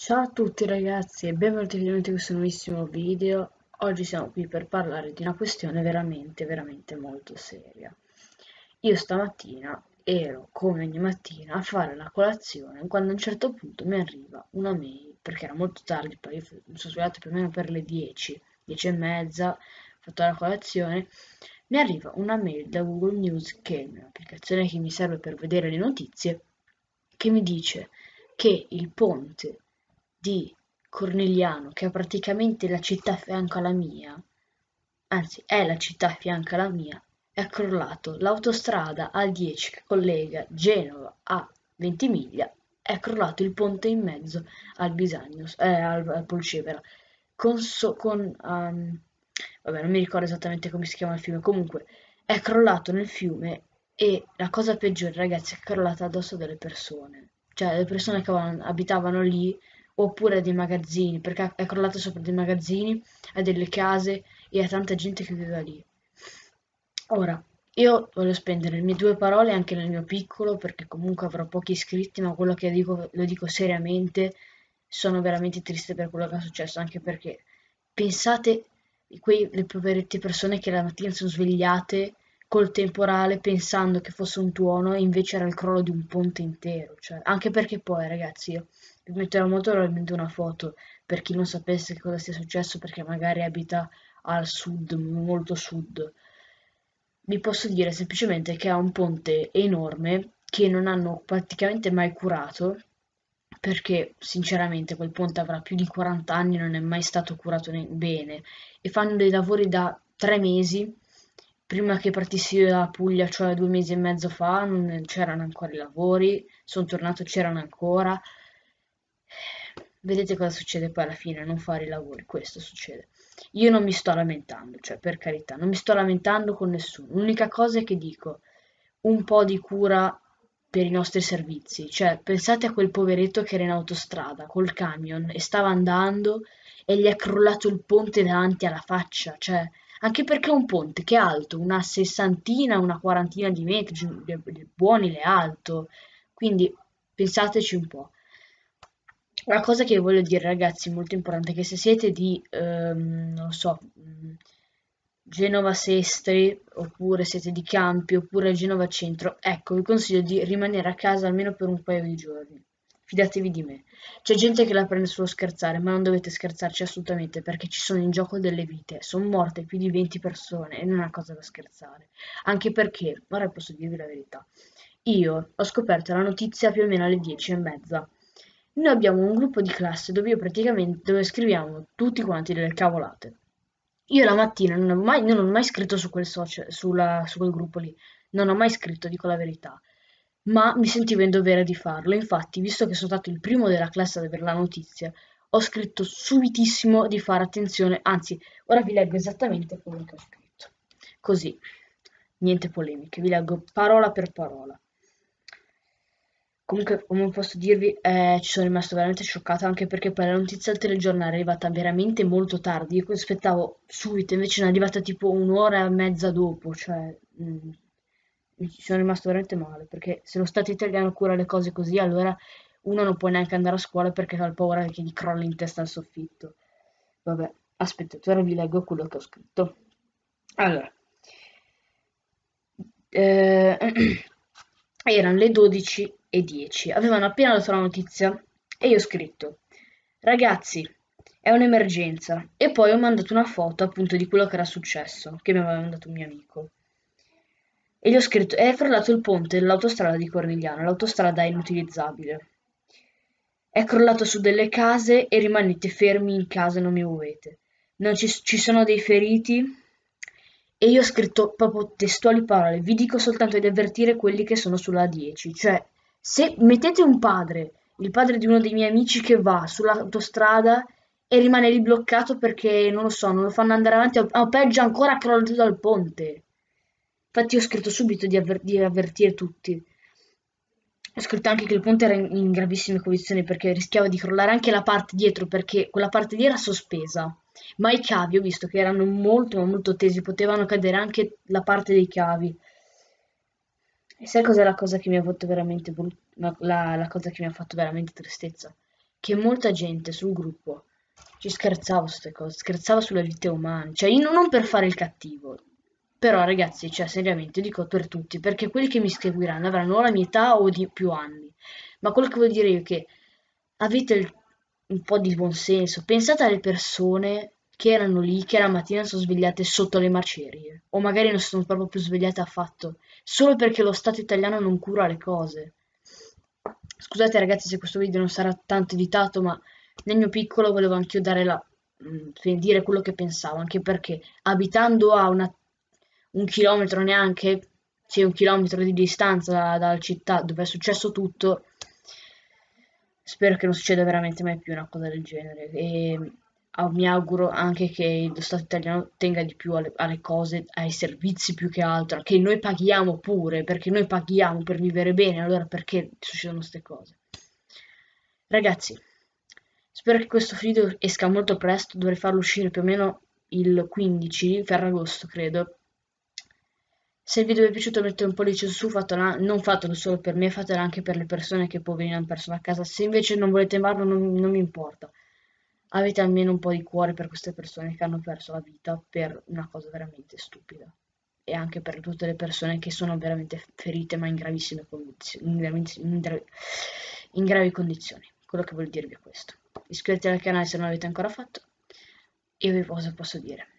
Ciao a tutti ragazzi e benvenuti in questo nuovissimo video. Oggi siamo qui per parlare di una questione veramente, veramente molto seria. Io stamattina ero, come ogni mattina, a fare la colazione quando a un certo punto mi arriva una mail, perché era molto tardi, poi mi sono svegliato più o meno per le 10, 10 e mezza, ho fatto la colazione, mi arriva una mail da Google News, che è un'applicazione che mi serve per vedere le notizie, che mi dice che il ponte di Cornigliano, che è praticamente la città fianco alla mia, anzi è la città fianco alla mia, è crollato. L'autostrada A10 che collega Genova a Ventimiglia è crollato il ponte in mezzo al Bisagno, eh, al, al Polcevera, con, so, con um, vabbè non mi ricordo esattamente come si chiama il fiume, comunque è crollato nel fiume e la cosa peggiore ragazzi è crollata addosso delle persone, cioè le persone che abitavano lì oppure a dei magazzini, perché è crollato sopra dei magazzini, a delle case e a tanta gente che viveva lì. Ora, io voglio spendere le mie due parole anche nel mio piccolo, perché comunque avrò pochi iscritti, ma quello che dico lo dico seriamente, sono veramente triste per quello che è successo, anche perché pensate quelle poverette persone che la mattina sono svegliate col temporale pensando che fosse un tuono e invece era il crollo di un ponte intero, cioè, anche perché poi ragazzi io metterò molto probabilmente una foto per chi non sapesse che cosa sia successo perché magari abita al sud, molto sud. Vi posso dire semplicemente che ha un ponte enorme che non hanno praticamente mai curato perché sinceramente quel ponte avrà più di 40 anni e non è mai stato curato bene e fanno dei lavori da tre mesi prima che partissi io dalla Puglia, cioè due mesi e mezzo fa, non c'erano ancora i lavori, sono tornato, c'erano ancora. Vedete cosa succede poi alla fine, non fare i lavori, questo succede. Io non mi sto lamentando, cioè per carità, non mi sto lamentando con nessuno. L'unica cosa è che dico un po' di cura per i nostri servizi. Cioè, pensate a quel poveretto che era in autostrada col camion e stava andando e gli è crollato il ponte davanti alla faccia. Cioè, anche perché è un ponte che è alto, una sessantina, una quarantina di metri, buoni le alto, quindi pensateci un po'. La cosa che voglio dire ragazzi, molto importante, è che se siete di, ehm, non so, mm, Genova Sestri, oppure siete di Campi, oppure Genova Centro, ecco, vi consiglio di rimanere a casa almeno per un paio di giorni fidatevi di me. C'è gente che la prende sullo scherzare, ma non dovete scherzarci assolutamente perché ci sono in gioco delle vite. Sono morte più di 20 persone e non è una cosa da scherzare. Anche perché, ora posso dirvi la verità, io ho scoperto la notizia più o meno alle 10 e mezza. Noi abbiamo un gruppo di classe dove io praticamente dove scriviamo tutti quanti delle cavolate. Io la mattina non ho mai, non ho mai scritto su quel, social, sulla, su quel gruppo lì, non ho mai scritto, dico la verità ma mi sentivo in dovere di farlo. Infatti, visto che sono stato il primo della classe ad avere la notizia, ho scritto subitissimo di fare attenzione, anzi, ora vi leggo esattamente quello che ho scritto. Così, niente polemiche, vi leggo parola per parola. Comunque, come posso dirvi, eh, ci sono rimasto veramente scioccata anche perché poi la notizia del telegiornale è arrivata veramente molto tardi. Io aspettavo subito, invece è arrivata tipo un'ora e mezza dopo, cioè... Mh, mm, ci sono rimasto veramente male perché se lo Stato italiano cura le cose così allora uno non può neanche andare a scuola perché ha paura che gli crolli in testa al soffitto vabbè aspettate ora vi leggo quello che ho scritto allora eh, erano le 12 e 10 avevano appena dato la notizia e io ho scritto ragazzi è un'emergenza e poi ho mandato una foto appunto di quello che era successo che mi aveva mandato un mio amico e gli ho scritto è crollato il ponte dell'autostrada di Cornigliano, l'autostrada è inutilizzabile. È crollato su delle case e rimanete fermi in casa e non mi muovete. Non ci, ci sono dei feriti e io ho scritto proprio testuali parole, vi dico soltanto di avvertire quelli che sono sulla 10, cioè se mettete un padre, il padre di uno dei miei amici che va sull'autostrada e rimane lì bloccato perché non lo so, non lo fanno andare avanti o peggio ancora crolla giù dal ponte. Infatti ho scritto subito di, avver- di avvertire tutti. Ho scritto anche che il ponte era in, in gravissime condizioni perché rischiava di crollare anche la parte dietro perché quella parte lì era sospesa. Ma i cavi ho visto che erano molto molto tesi, potevano cadere anche la parte dei cavi. E sai cos'è la cosa che mi ha fatto veramente brutta? La, la cosa che mi ha fatto veramente tristezza? che molta gente sul gruppo ci scherzava su queste cose, scherzava sulle vite umane, cioè io non per fare il cattivo, però ragazzi, cioè seriamente dico per tutti, perché quelli che mi seguiranno avranno la mia età o di più anni, ma quello che vuol dire io è che avete il, un po' di buonsenso, pensate alle persone che erano lì, che la mattina sono svegliate sotto le macerie, o magari non sono proprio più svegliate affatto, solo perché lo Stato italiano non cura le cose. Scusate ragazzi se questo video non sarà tanto editato, ma nel mio piccolo volevo anche io dare la, mm, dire quello che pensavo, anche perché abitando a una, un chilometro neanche, sì, un chilometro di distanza da, dalla città dove è successo tutto, spero che non succeda veramente mai più una cosa del genere. E mi auguro anche che lo Stato italiano tenga di più alle, alle, cose, ai servizi più che altro, che noi paghiamo pure, perché noi paghiamo per vivere bene, allora perché succedono queste cose? Ragazzi, spero che questo video esca molto presto, dovrei farlo uscire più o meno il 15 Ferragosto, credo. Se il video vi è piaciuto mettete un pollice su, fatelo, non fatelo solo per me, fatelo anche per le persone che poverino hanno perso la casa. Se invece non volete farlo non, non mi importa avete almeno un po' di cuore per queste persone che hanno perso la vita per una cosa veramente stupida. E anche per tutte le persone che sono veramente ferite ma in gravissime condizioni in, gravi, in gravi condizioni. Quello che voglio dirvi è questo. Iscrivetevi al canale se non l'avete ancora fatto. E vi cosa posso dire